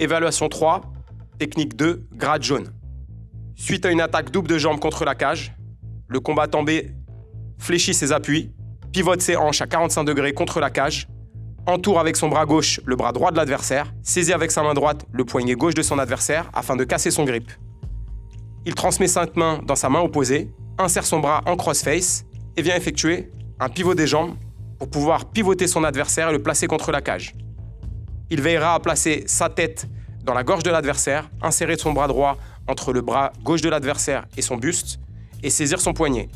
Évaluation 3, technique 2, grade jaune. Suite à une attaque double de jambes contre la cage, le combattant B fléchit ses appuis, pivote ses hanches à 45 degrés contre la cage, entoure avec son bras gauche le bras droit de l'adversaire, saisit avec sa main droite le poignet gauche de son adversaire afin de casser son grip. Il transmet sa main dans sa main opposée, insère son bras en crossface et vient effectuer un pivot des jambes pour pouvoir pivoter son adversaire et le placer contre la cage. Il veillera à placer sa tête dans la gorge de l'adversaire, insérer son bras droit entre le bras gauche de l'adversaire et son buste et saisir son poignet.